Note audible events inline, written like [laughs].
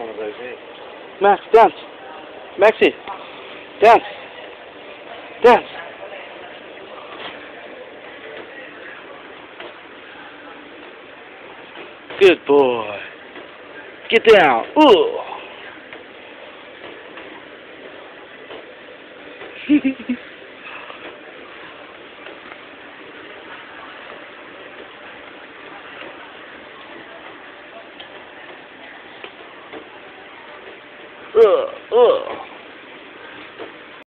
one of those here. Max, dance. Maxie, dance. Dance. Good boy. Get down. Ooh. [laughs] 呃呃